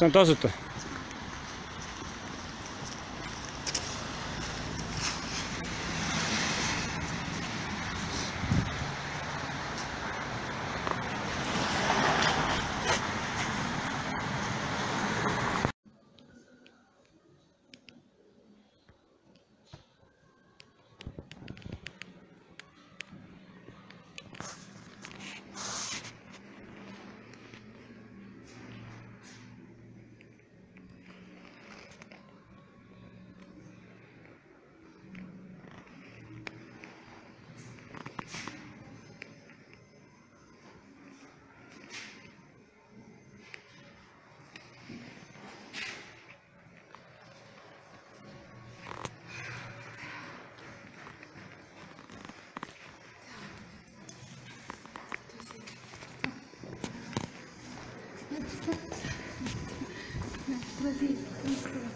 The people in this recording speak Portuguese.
see on tasuta. Brasil.